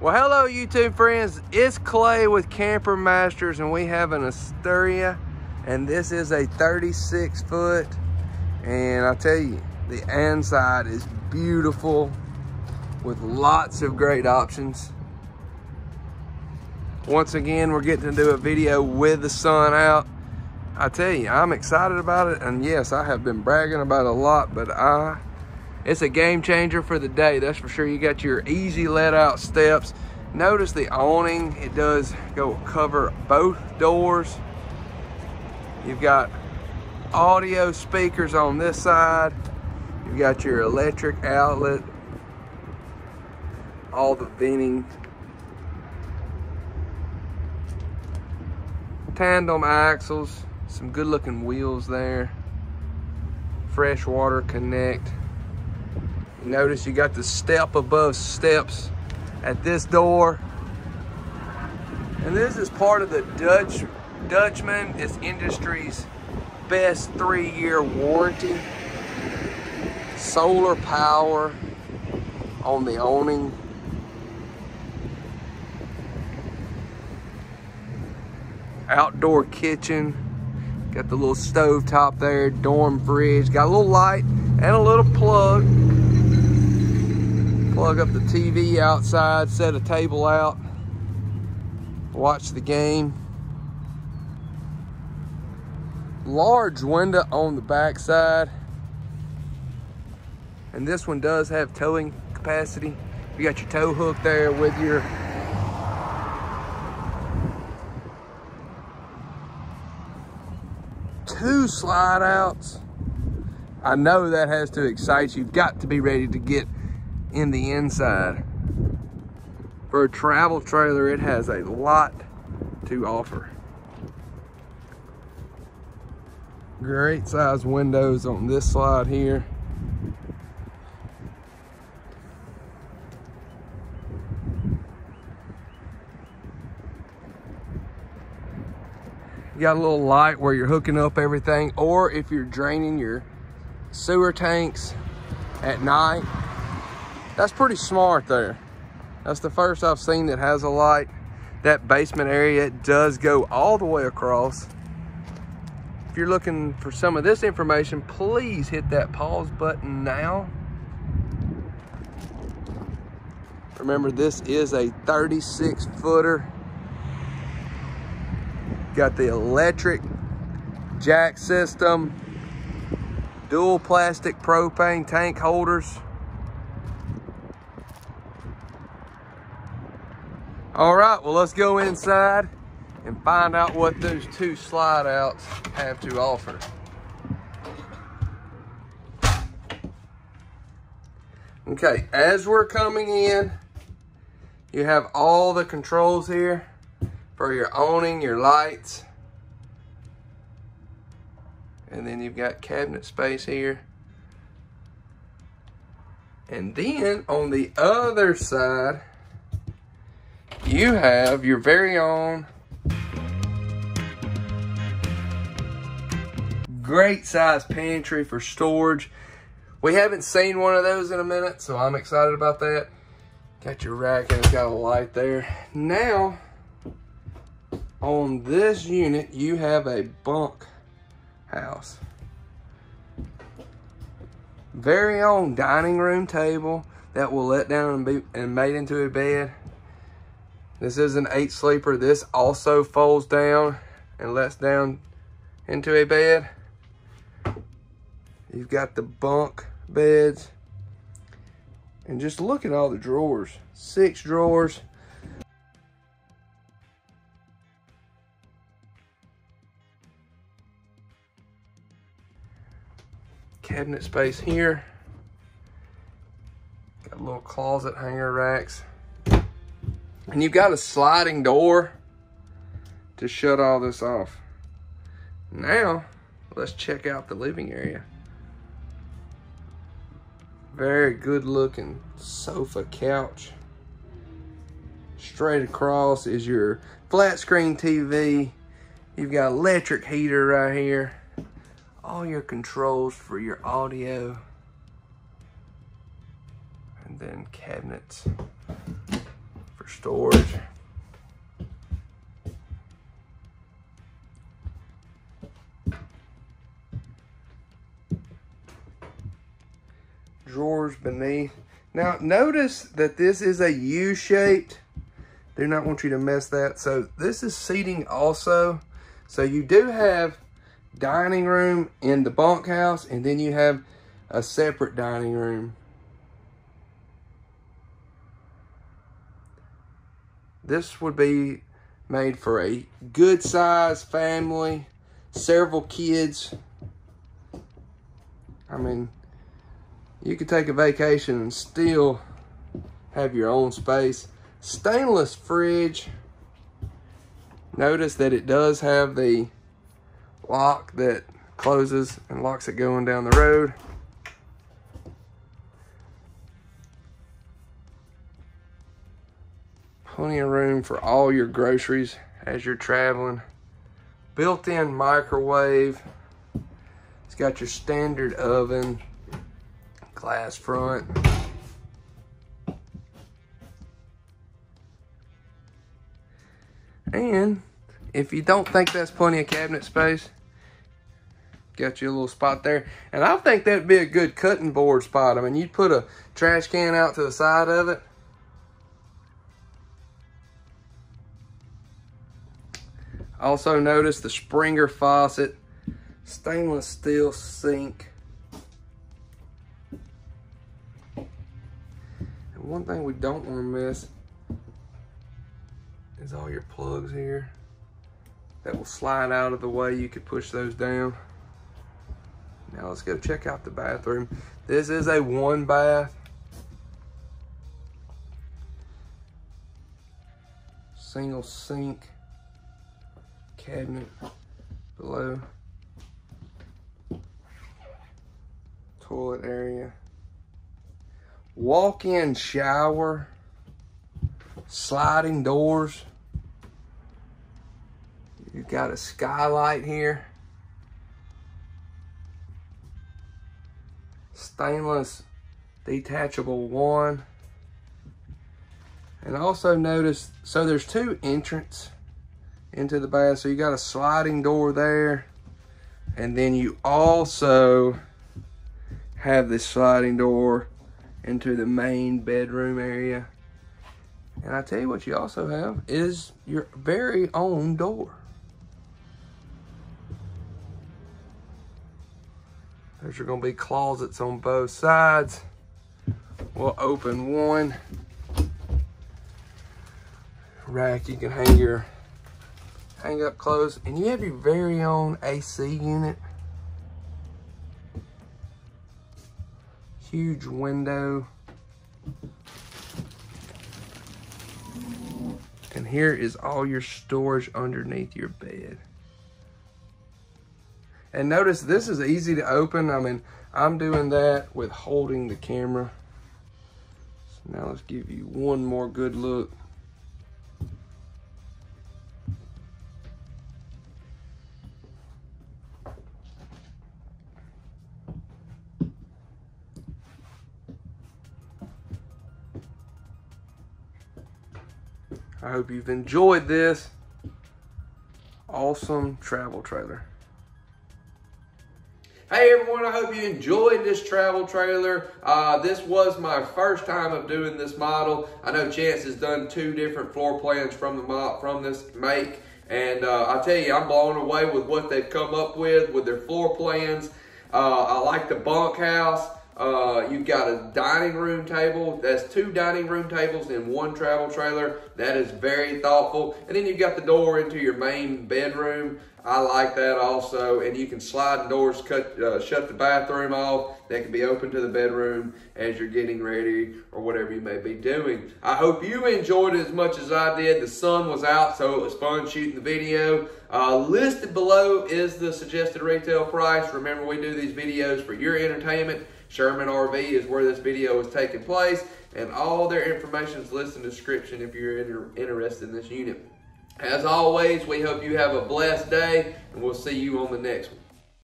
Well, hello YouTube friends. It's Clay with Camper Masters and we have an Astoria and this is a 36 foot and I tell you, the inside is beautiful with lots of great options. Once again, we're getting to do a video with the sun out. I tell you, I'm excited about it and yes, I have been bragging about a lot, but I it's a game changer for the day, that's for sure. You got your easy let out steps. Notice the awning, it does go cover both doors. You've got audio speakers on this side. You've got your electric outlet, all the venting. Tandem axles, some good looking wheels there. Freshwater connect. Notice you got the step above steps at this door. And this is part of the Dutch Dutchman. It's industry's best three-year warranty. Solar power on the awning. Outdoor kitchen. Got the little stove top there, dorm fridge. Got a little light and a little plug plug up the TV outside, set a table out, watch the game. Large window on the back side. And this one does have towing capacity. You got your tow hook there with your two slide outs. I know that has to excite you. You've got to be ready to get in the inside. For a travel trailer, it has a lot to offer. Great size windows on this slide here. You got a little light where you're hooking up everything, or if you're draining your sewer tanks at night, that's pretty smart there. That's the first I've seen that has a light. That basement area does go all the way across. If you're looking for some of this information, please hit that pause button now. Remember, this is a 36 footer. Got the electric jack system, dual plastic propane tank holders. All right, well, let's go inside and find out what those two slide outs have to offer. Okay, as we're coming in, you have all the controls here for your awning, your lights. And then you've got cabinet space here. And then on the other side, you have your very own great size pantry for storage. We haven't seen one of those in a minute, so I'm excited about that. Got your rack and it's got a light there. Now, on this unit, you have a bunk house. Very own dining room table that will let down and be and made into a bed. This is an eight sleeper. This also folds down and lets down into a bed. You've got the bunk beds. And just look at all the drawers. Six drawers. Cabinet space here. Got little closet hanger racks. And you've got a sliding door to shut all this off. Now, let's check out the living area. Very good looking sofa couch. Straight across is your flat screen TV. You've got electric heater right here. All your controls for your audio. And then cabinets storage. Drawers beneath. Now notice that this is a U-shaped. Do not want you to mess that. So this is seating also. So you do have dining room in the bunkhouse and then you have a separate dining room. This would be made for a good size family, several kids. I mean, you could take a vacation and still have your own space. Stainless fridge. Notice that it does have the lock that closes and locks it going down the road. Plenty of room for all your groceries as you're traveling. Built-in microwave. It's got your standard oven, glass front. And if you don't think that's plenty of cabinet space, got you a little spot there. And I think that'd be a good cutting board spot. I mean, you'd put a trash can out to the side of it. Also notice the Springer faucet, stainless steel sink. And one thing we don't want to miss is all your plugs here that will slide out of the way. You could push those down. Now let's go check out the bathroom. This is a one bath. Single sink cabinet below. Toilet area. Walk-in shower. Sliding doors. You've got a skylight here. Stainless detachable one. And also notice, so there's two entrance into the bath. So you got a sliding door there. And then you also have this sliding door into the main bedroom area. And I tell you what you also have is your very own door. There's going to be closets on both sides. We'll open one rack. You can hang your hang up clothes. And you have your very own AC unit. Huge window. And here is all your storage underneath your bed. And notice this is easy to open. I mean, I'm doing that with holding the camera. So now let's give you one more good look. I hope you've enjoyed this awesome travel trailer. Hey everyone, I hope you enjoyed this travel trailer. Uh, this was my first time of doing this model. I know Chance has done two different floor plans from the from this make. And uh, I tell you, I'm blown away with what they've come up with, with their floor plans. Uh, I like the bunkhouse. Uh, you've got a dining room table. That's two dining room tables in one travel trailer. That is very thoughtful. And then you've got the door into your main bedroom. I like that also. And you can slide doors, cut, uh, shut the bathroom off. That can be open to the bedroom as you're getting ready or whatever you may be doing. I hope you enjoyed it as much as I did. The sun was out, so it was fun shooting the video. Uh, listed below is the suggested retail price. Remember, we do these videos for your entertainment. Sherman RV is where this video is taking place, and all their information is listed in the description if you're inter interested in this unit. As always, we hope you have a blessed day, and we'll see you on the next one.